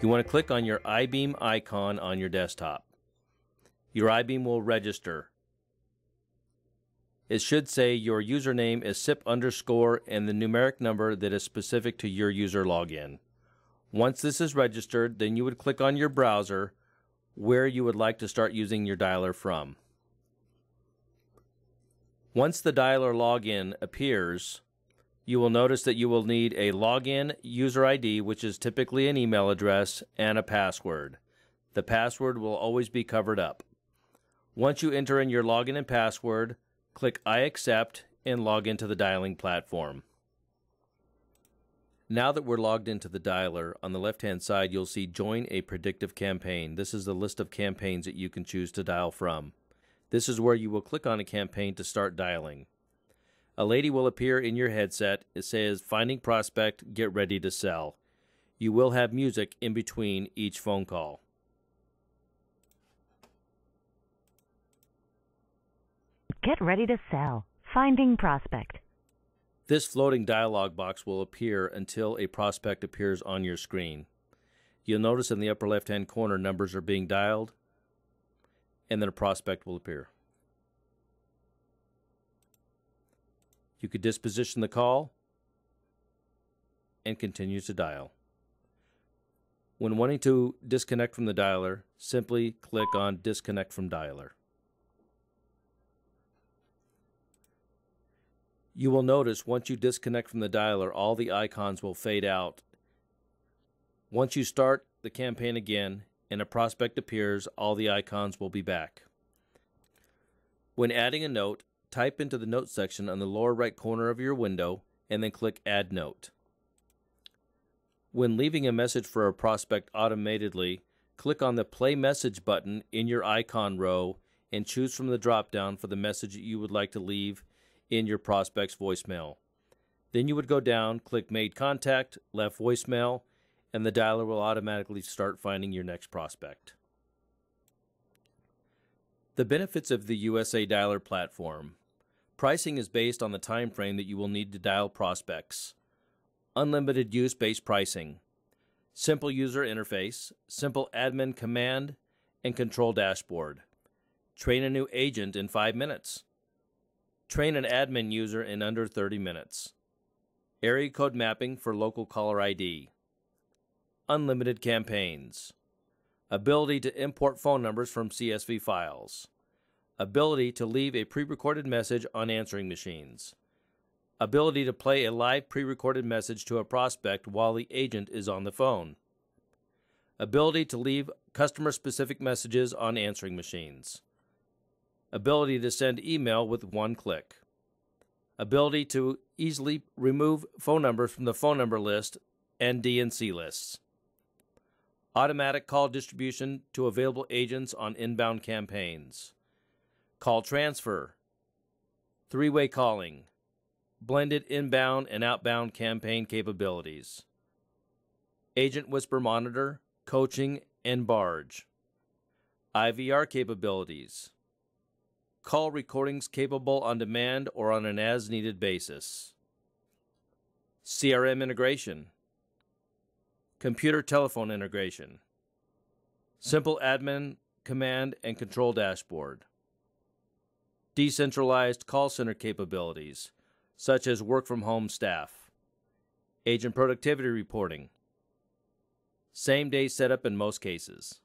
You want to click on your eyeBeam icon on your desktop. Your eyeBeam will register. It should say your username is SIP underscore and the numeric number that is specific to your user login. Once this is registered, then you would click on your browser where you would like to start using your dialer from. Once the dialer login appears, you will notice that you will need a login user ID, which is typically an email address, and a password. The password will always be covered up. Once you enter in your login and password, click I accept and log into the dialing platform. Now that we're logged into the dialer, on the left hand side you'll see Join a Predictive Campaign. This is the list of campaigns that you can choose to dial from. This is where you will click on a campaign to start dialing. A lady will appear in your headset. It says Finding Prospect, get ready to sell. You will have music in between each phone call. Get ready to sell. Finding prospect. This floating dialog box will appear until a prospect appears on your screen. You'll notice in the upper left hand corner numbers are being dialed and then a prospect will appear. You could disposition the call and continue to dial. When wanting to disconnect from the dialer, simply click on Disconnect from Dialer. You will notice once you disconnect from the dialer, all the icons will fade out. Once you start the campaign again and a prospect appears, all the icons will be back. When adding a note, type into the note section on the lower right corner of your window and then click Add Note. When leaving a message for a prospect automatically, click on the Play Message button in your icon row and choose from the drop down for the message that you would like to leave in your prospect's voicemail. Then you would go down, click Made Contact, Left Voicemail, and the dialer will automatically start finding your next prospect. The benefits of the USA Dialer platform. Pricing is based on the time frame that you will need to dial prospects. Unlimited use based pricing. Simple user interface, simple admin command and control dashboard. Train a new agent in 5 minutes. Train an admin user in under 30 minutes. Area code mapping for local caller ID unlimited campaigns, ability to import phone numbers from CSV files, ability to leave a pre recorded message on answering machines, ability to play a live pre recorded message to a prospect while the agent is on the phone, ability to leave customer specific messages on answering machines, ability to send email with one click, ability to easily remove phone numbers from the phone number list and DNC lists automatic call distribution to available agents on inbound campaigns, call transfer, three way calling, blended inbound and outbound campaign capabilities, agent whisper monitor, coaching, and barge, IVR capabilities, call recordings capable on demand or on an as needed basis, CRM integration computer telephone integration, simple admin command and control dashboard, decentralized call center capabilities, such as work from home staff, agent productivity reporting, same day setup in most cases.